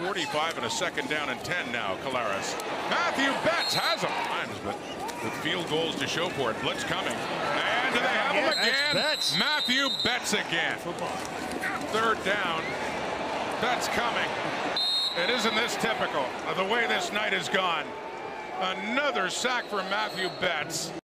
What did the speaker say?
45 and a second down and 10 now, Collaros. Mathieu Betts has him. Times, but the field goals to show for it. Blitz coming. And do they have him again? Betts. Mathieu Betts again. Third down. That's coming. It isn't this typical of the way this night has gone. Another sack for Mathieu Betts.